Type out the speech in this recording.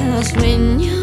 Cause when you